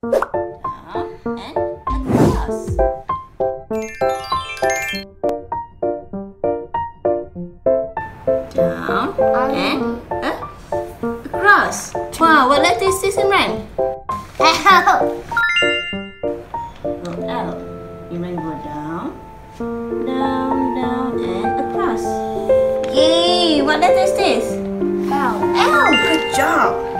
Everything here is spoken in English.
Down and across. Down and uh, across. Wow, what letter is this, in red? L. Go L. Imran go down, down, down, and across. Yay! What letter is this? L. L. Good job.